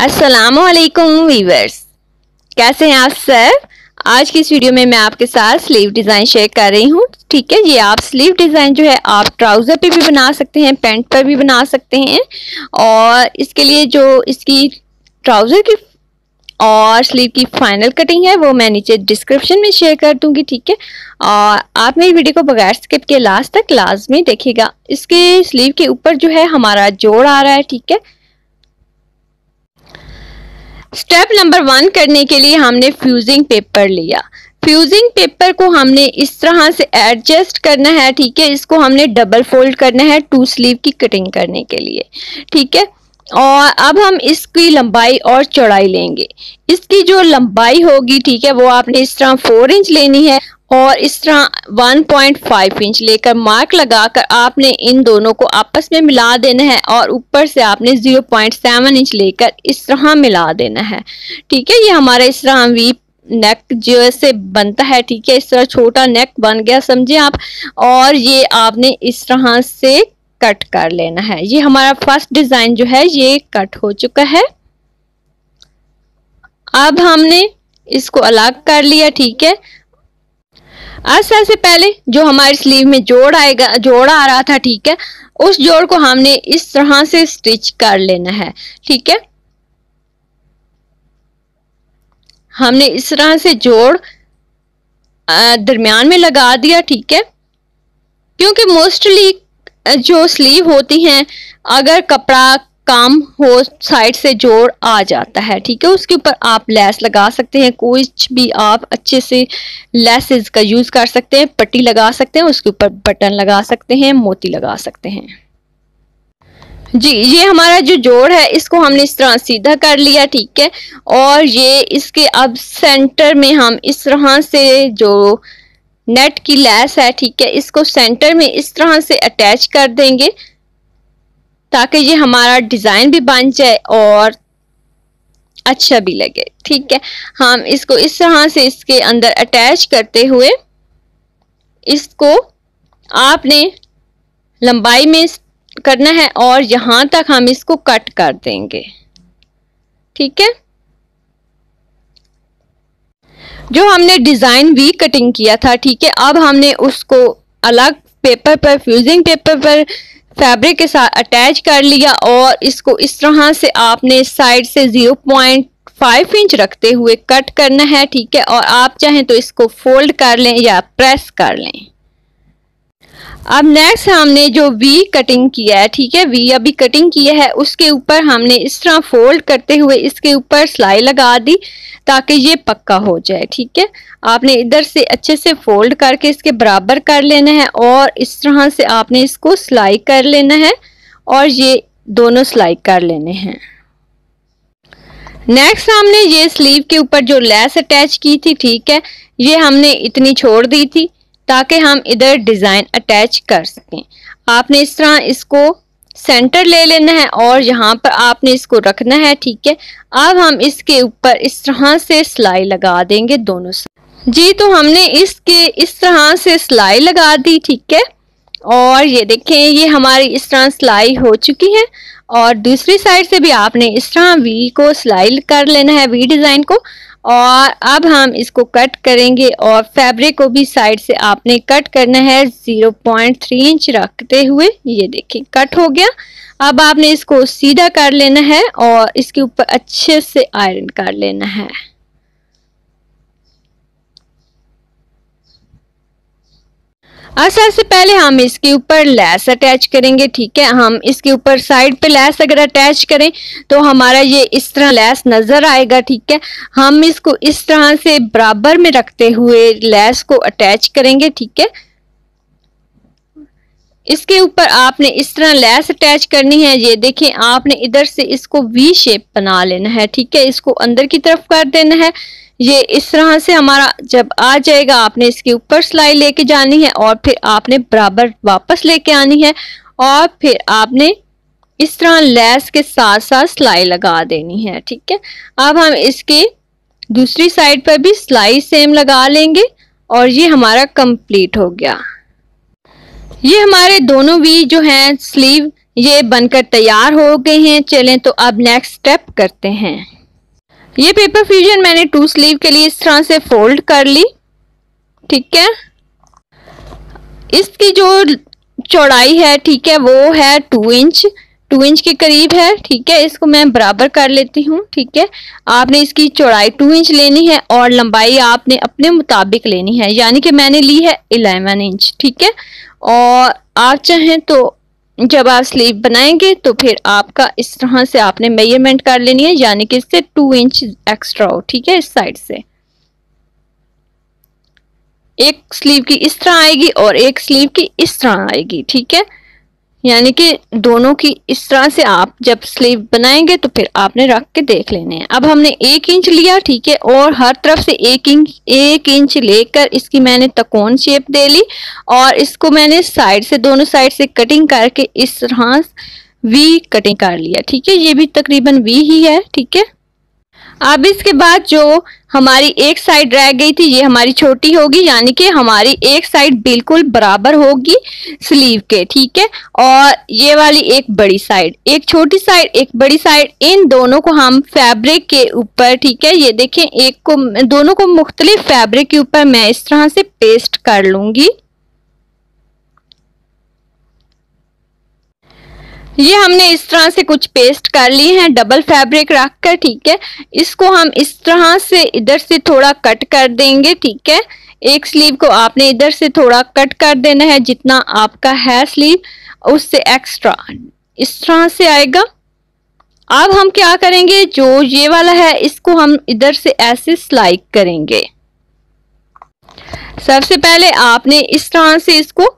असलकुम वीवर्स कैसे हैं आप सर आज की इस वीडियो में मैं आपके साथ स्लीव डिज़ाइन शेयर कर रही हूँ। ठीक है, ये आप स्लीव डिज़ाइन जो है, आप ट्राउज़र पे भी बना सकते हैं पैंट पर भी बना सकते हैं। और इसके लिए जो इसकी ट्राउज़र की और स्लीव की फाइनल कटिंग है, वो मैं नीचे डिस्क्रिप्शन में शेयर कर दूँगी, ठीक है? और आप मेरी वीडियो को बगैर स्किप के लास्ट तक लाजमी देखिएगा। इसके स्लीव के ऊपर जो है, हमारा जोड़ आ रहा है, ठीक है? स्टेप नंबर वन करने के लिए हमने फ्यूजिंग पेपर लिया। फ्यूजिंग पेपर को हमने इस तरह से एडजस्ट करना है, ठीक है? इसको हमने डबल फोल्ड करना है टू स्लीव की कटिंग करने के लिए, ठीक है? और अब हम इसकी लंबाई और चौड़ाई लेंगे। इसकी जो लंबाई होगी, ठीक है, वो आपने इस तरह फोर इंच लेनी है। और इस तरह 1.5 इंच लेकर मार्क लगाकर आपने इन दोनों को आपस में मिला देना है और ऊपर से आपने 0.7 इंच लेकर इस तरह मिला देना है। ठीक है, ये हमारा इस तरह वी नेक जो से बनता है। ठीक है, इस तरह छोटा नेक बन गया, समझे आप? और ये आपने इस तरह से कट कर लेना है। ये हमारा फ़र्स्ट डिज़ाइन जो है, ये कट हो चुका है। अब हमने इसको अलग कर लिया, ठीक है? आज से पहले जो हमारे स्लीव में जोड़ आएगा, जोड़ आ रहा था, ठीक है, उस जोड़ को हमने इस तरह से स्टिच कर लेना है, ठीक है? हमने इस तरह से जोड़ दरमियान में लगा दिया, ठीक है? क्योंकि मोस्टली जो स्लीव होती हैं, अगर कपड़ा काम हो, साइड से जोड़ आ जाता है, ठीक है? उसके ऊपर आप लेस लगा सकते हैं कुछ भी आप अच्छे से लेसेस का यूज़ कर सकते हैं, पट्टी लगा सकते हैं, उसके ऊपर बटन लगा सकते हैं, मोती लगा सकते हैं। जी, ये हमारा जो जोड़ है, इसको हमने इस तरह सीधा कर लिया, ठीक है? और ये इसके अब सेंटर में हम इस तरह से जो नेट की लैस है, ठीक है? इसको सेंटर में इस तरह से अटैच कर देंगे ताकि ये हमारा डिज़ाइन भी बन जाए और अच्छा भी लगे। ठीक है, हम इसको इस तरह से इसके अंदर अटैच करते हुए इसको आपने लंबाई में करना है और यहाँ तक हम इसको कट कर देंगे। ठीक है? जो हमने डिज़ाइन वी कटिंग किया था, ठीक है, अब हमने उसको अलग पेपर पर फ्यूजिंग पेपर पर फैब्रिक के साथ अटैच कर लिया और इसको इस तरह से आपने साइड से ज़ीरो पॉइंट फाइव इंच रखते हुए कट करना है, ठीक है? और आप चाहें तो इसको फोल्ड कर लें या प्रेस कर लें। अब नेक्स्ट हमने जो वी कटिंग किया है, ठीक है? वी अभी कटिंग किया है, उसके ऊपर हमने इस तरह फोल्ड करते हुए इसके ऊपर सिलाई लगा दी ताकि ये पक्का हो जाए, ठीक है? आपने इधर से अच्छे से फोल्ड करके इसके बराबर कर लेना है और इस तरह से आपने इसको सिलाई कर लेना है और ये दोनों सिलाई कर लेने हैं। नेक्स्ट हमने ये स्लीव के ऊपर जो लेस अटैच की थी, ठीक है? ये हमने इतनी छोड़ दी थी। ताकि हम इधर डिज़ाइन अटैच कर सकें। आपने इस तरह इसको सेंटर ले लेना है और यहाँ पर आपने इसको रखना है, ठीक है? अब हम इसके ऊपर इस तरह से सिलाई लगा देंगे दोनों से। जी तो हमने इसके इस तरह से सिलाई लगा दी, ठीक है? और ये देखें, ये हमारी इस तरह सिलाई हो चुकी है। और दूसरी साइड से भी आपने इस तरह वी को सिलाई कर लेना है, वी डिज़ाइन को। और अब हम इसको कट करेंगे और फैब्रिक को भी साइड से आपने कट करना है। 0.3 इंच रखते हुए ये देखिए कट हो गया। अब आपने इसको सीधा कर लेना है और इसके ऊपर अच्छे से आयरन कर लेना है। और सबसे पहले हम इसके ऊपर लेस अटैच करेंगे, ठीक है? हम इसके ऊपर साइड पे लेस अगर अटैच करें तो हमारा ये इस तरह लेस नज़र आएगा, ठीक है? हम इसको इस तरह से बराबर में रखते हुए लेस को अटैच करेंगे, ठीक है? इसके ऊपर आपने इस तरह लेस अटैच करनी है, ये देखें, आपने इधर से इसको वी शेप बना लेना है, ठीक है? इसको अंदर की तरफ़ कर देना है। ये इस तरह से हमारा जब आ जाएगा, आपने इसके ऊपर सिलाई लेके जानी है और फिर आपने बराबर वापस लेके आनी है और फिर आपने इस तरह लेस के साथ साथ सिलाई लगा देनी है, ठीक है? अब हम इसके दूसरी साइड पर भी सिलाई सेम लगा लेंगे और ये हमारा कंप्लीट हो गया। ये हमारे दोनों भी जो हैं, स्लीव, ये बनकर तैयार हो गए हैं। चलें तो अब नेक्स्ट स्टेप करते हैं। ये पेपर फ्यूजन मैंने टू स्लीव के लिए इस तरह से फोल्ड कर ली। ठीक है? इसकी जो चौड़ाई है, ठीक है, वो है टू इंच टू इंच के करीब है, ठीक है? इसको मैं बराबर कर लेती हूँ, ठीक है? आपने इसकी चौड़ाई टू इंच लेनी है और लंबाई आपने अपने मुताबिक लेनी है। यानी कि मैंने ली है इलेवन इंच ठीक है? और आप चाहें तो जब आप स्लीव बनाएँगे तो फिर आपका इस तरह से आपने मेज़रमेंट कर लेनी है, यानी कि इससे टू इंच एक्स्ट्रा हो, ठीक है, इस साइड से। एक स्लीव की इस तरह आएगी और एक स्लीव की इस तरह आएगी, ठीक है? यानी कि दोनों की इस तरह से आप जब स्लीव बनाएँगे तो फिर आपने रख के देख लेने हैं। अब हमने एक इंच लिया, ठीक है, और हर तरफ़ से एक इंच एक इंच लेकर इसकी मैंने तकोन शेप दे ली और इसको मैंने साइड से, दोनों साइड से कटिंग करके इस तरह वी कटिंग कर लिया, ठीक है। ये भी तकरीबन वी ही है, ठीक है। अब इसके बाद जो हमारी एक साइड रह गई थी, ये हमारी छोटी होगी, यानी कि हमारी एक साइड बिल्कुल बराबर होगी स्लीव के, ठीक है? और ये वाली एक बड़ी साइड एक छोटी साइड एक बड़ी साइड इन दोनों को हम फैब्रिक के ऊपर, ठीक है? ये देखें, एक को, दोनों को मुख्तलिफ़ फैब्रिक के ऊपर मैं इस तरह से पेस्ट कर लूँगी। ये हमने इस तरह से कुछ पेस्ट कर लिए हैं डबल फैब्रिक रख कर, ठीक है? इसको हम इस तरह से इधर से थोड़ा कट कर देंगे, ठीक है? एक स्लीव को आपने इधर से थोड़ा कट कर देना है, जितना आपका है स्लीव उससे एक्स्ट्रा इस तरह से आएगा। अब हम क्या करेंगे? जो ये वाला है, इसको हम इधर से ऐसे स्लाइक करेंगे। सबसे पहले आपने इस तरह से इसको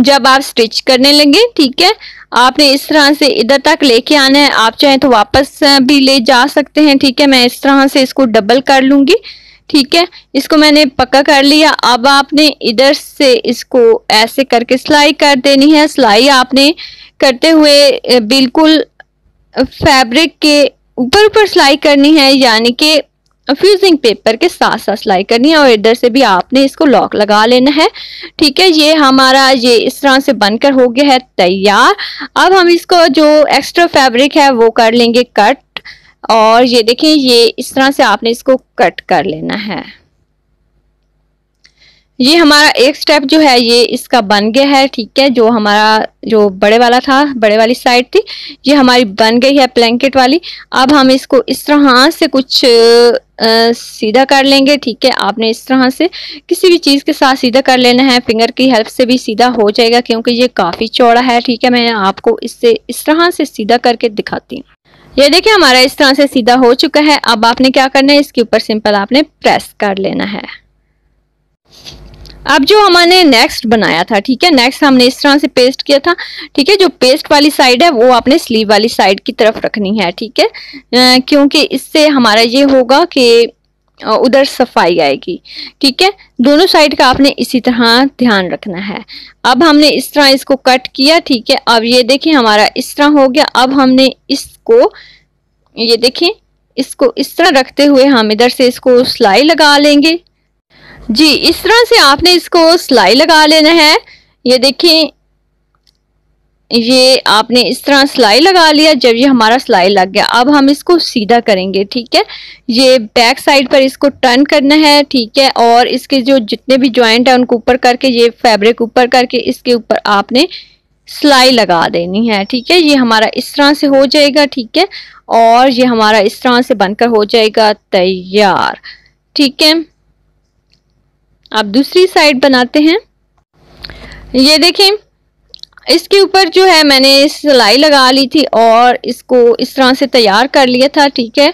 जब आप स्टिच करने लगे, ठीक है? आपने इस तरह से इधर तक लेके आना है। आप चाहें तो वापस भी ले जा सकते हैं, ठीक है? मैं इस तरह से इसको डबल कर लूँगी, ठीक है? इसको मैंने पक्का कर लिया। अब आपने इधर से इसको ऐसे करके सिलाई कर देनी है। सिलाई आपने करते हुए बिल्कुल फैब्रिक के ऊपर ऊपर सिलाई करनी है, यानी कि फ्यूजिंग पेपर के साथ साथ सिलाई करनी है और इधर से भी आपने इसको लॉक लगा लेना है। ठीक है, ये हमारा, ये इस तरह से बनकर हो गया है, तैयार। अब हम इसको जो एक्स्ट्रा फैब्रिक है, वो कर लेंगे कट और ये देखें, ये इस तरह से आपने इसको कट कर लेना है। ये हमारा एक स्टेप जो है ये इसका बन गया है ठीक है? जो हमारा जो बड़े वाला था बड़े वाली साइड थी ये हमारी बन गई है ब्लैंकेट वाली। अब हम इसको इस तरह से कुछ आ, सीधा कर लेंगे ठीक है? आपने इस तरह से किसी भी चीज़ के साथ सीधा कर लेना है। फिंगर की हेल्प से भी सीधा हो जाएगा क्योंकि ये काफ़ी चौड़ा है ठीक है? मैं आपको इससे इस तरह से सीधा करके दिखाती हूँ। ये देखिए हमारा इस तरह से सीधा हो चुका है। अब आपने क्या करना है? इसके ऊपर सिंपल आपने प्रेस कर लेना है। अब जो हमने नेक्स्ट बनाया था, ठीक है? नेक्स्ट हमने इस तरह से पेस्ट किया था, ठीक है? जो पेस्ट वाली साइड है, वो आपने स्लीव वाली साइड की तरफ़ रखनी है, ठीक है? क्योंकि इससे हमारा ये होगा कि उधर सफ़ाई आएगी, ठीक है? दोनों साइड का आपने इसी तरह ध्यान रखना है। अब हमने इस तरह इसको कट किया, ठीक है? अब ये देखिए, हमारा इस तरह हो गया। अब हमने इसको, ये देखिए, इसको इस तरह रखते हुए हम इधर से इसको सिलाई लगा लेंगे। जी, इस तरह से आपने इसको सिलाई लगा लेना है। ये देखिए, ये आपने इस तरह सिलाई लगा लिया जब ये हमारा सिलाई लग गया। अब हम इसको सीधा करेंगे, ठीक है? ये बैक साइड पर इसको टर्न करना है, ठीक है? और इसके जो जितने भी जॉइंट है, उनको ऊपर करके, ये फैब्रिक ऊपर करके, इसके ऊपर आपने सिलाई लगा देनी है, ठीक है? ये हमारा इस तरह से हो जाएगा, ठीक है? और ये हमारा इस तरह से बनकर हो जाएगा तैयार, ठीक है? अब दूसरी साइड बनाते हैं। ये देखें, इसके ऊपर जो है मैंने सिलाई लगा ली थी और इसको इस तरह से तैयार कर लिया था, ठीक है।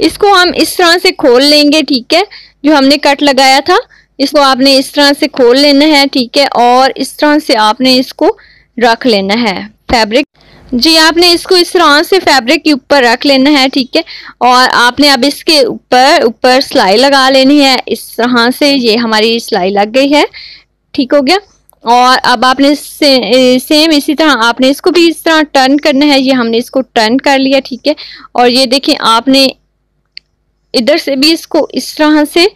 इसको हम इस तरह से खोल लेंगे, ठीक है, जो हमने कट लगाया था। इसको आपने इस तरह से खोल लेना है, ठीक है, और इस तरह से आपने इसको रख लेना है फैब्रिक जी आपने इसको इस तरह से फैब्रिक के ऊपर रख लेना है ठीक है? और आपने अब इसके ऊपर ऊपर सिलाई लगा लेनी है। इस तरह से ये हमारी सिलाई लग गई है। ठीक हो गया? और अब आपने से, सेम इसी तरह आपने इसको भी इस तरह टर्न करना है। ये हमने इसको टर्न कर लिया ठीक है? और ये देखें आपने इधर से भी इसको इस तरह से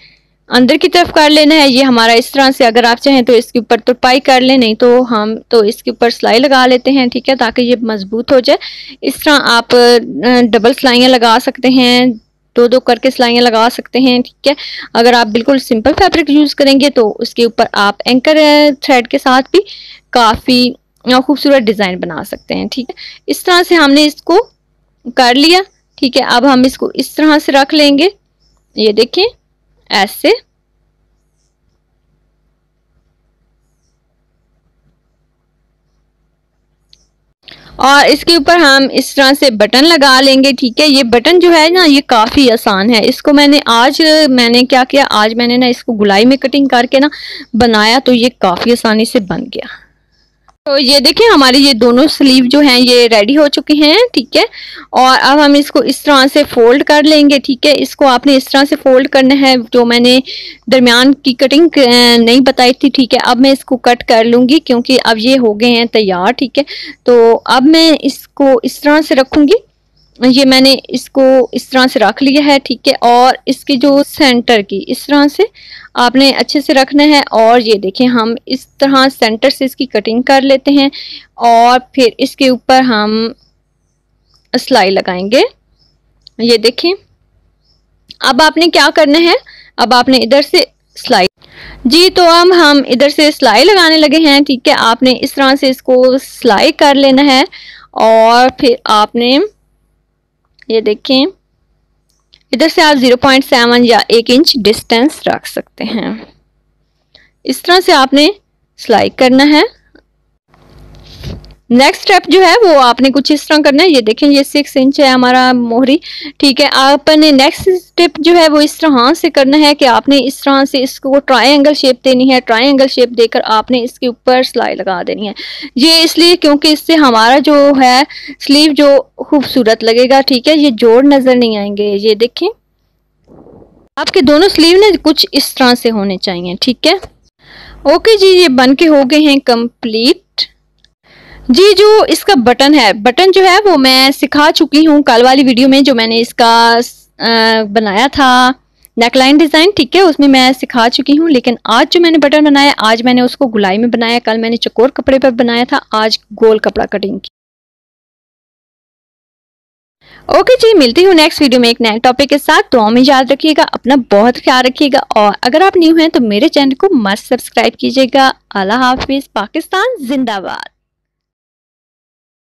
अंदर की तरफ़ कर लेना है, ये हमारा इस तरह से अगर आप चाहें तो इसके ऊपर तुरपाई कर लें, नहीं तो हम तो इसके ऊपर सिलाई लगा लेते हैं, ठीक है, ताकि ये मज़बूत हो जाए। इस तरह आप डबल सिलाइयाँ लगा सकते हैं, दो दो करके सिलाइयाँ लगा सकते हैं, ठीक है। अगर आप बिल्कुल सिंपल फैब्रिक यूज़ करेंगे तो उसके ऊपर आप एंकर थ्रेड के साथ भी काफ़ी खूबसूरत डिज़ाइन बना सकते हैं, ठीक है। इस तरह से हमने इसको कर लिया, ठीक है। अब हम इसको इस तरह से रख लेंगे, ये देखें ऐसे। और इसके ऊपर हम इस तरह से बटन लगा लेंगे, ठीक है? ये बटन जो है ना, ये काफ़ी आसान है। इसको मैंने आज, मैंने क्या किया? आज मैंने ना इसको गुलाई में कटिंग करके ना बनाया तो ये काफ़ी आसानी से बन गया। तो ये देखिए, हमारी ये दोनों स्लीव जो हैं, ये रेडी हो चुके हैं, ठीक है? और अब हम इसको इस तरह से फोल्ड कर लेंगे, ठीक है? इसको आपने इस तरह से फोल्ड करना है, जो मैंने दरमियान की कटिंग नहीं बताई थी, ठीक है? अब मैं इसको कट कर लूँगी, क्योंकि अब ये हो गए हैं तैयार, ठीक है? तो अब मैं इसको इस तरह से रखूँगी ये मैंने इसको इस तरह से रख लिया है, ठीक है? और इसके जो सेंटर की, इस तरह से आपने अच्छे से रखना है। और ये देखें हम इस तरह सेंटर से इसकी कटिंग कर लेते हैं और फिर इसके ऊपर हम सिलाई लगाएँगे। ये देखें अब आपने क्या करना है? अब आपने इधर से सिलाई जी तो अब हम इधर से सिलाई लगाने लगे हैं, ठीक है? आपने इस तरह से इसको सिलाई कर लेना है और फिर आपने ये देखें इधर से आप 0.7 या एक इंच डिस्टेंस रख सकते हैं। इस तरह से आपने सिलाई करना है। नेक्स्ट स्टेप जो है, वो आपने कुछ इस तरह करना है। ये देखें, ये सिक्स इंच है हमारा मोहरी। ठीक है, आपने नेक्स्ट स्टेप जो है, वो इस तरह से करना है कि आपने इस तरह से इसको ट्रायंगल शेप देनी है। ट्रायंगल शेप देकर आपने इसके ऊपर सिलाई लगा देनी है। ये इसलिए क्योंकि इससे हमारा जो है स्लीव जो खूबसूरत लगेगा, ठीक है? ये जोड़ नज़र नहीं आएँगे। ये देखें, आपके दोनों स्लीव ने कुछ इस तरह से होने चाहिए, ठीक है? ओके जी, ये बन के हो गए हैं कंप्लीट जी, जो इसका बटन है, बटन जो है वो मैं सिखा चुकी हूँ कल वाली वीडियो में जो मैंने इसका बनाया था। नेकलाइन डिज़ाइन ठीक है, उसमें मैं सिखा चुकी हूँ, लेकिन आज जो मैंने बटन बनाया, आज मैंने उसको गुलाई में बनाया, कल मैंने चकोर कपड़े पर बनाया था, आज गोल कपड़ा कटिंग की। ओके जी, मिलती हूँ नेक्स्ट वीडियो में एक नए टॉपिक के साथ तो हमें याद रखिएगा, अपना बहुत ख्याल रखिएगा, और अगर आप न्यू हैं तो मेरे चैनल को मस्त सब्सक्राइब कीजिएगा। अल्लाह हाफिज़, पाकिस्तान, जिंदाबाद।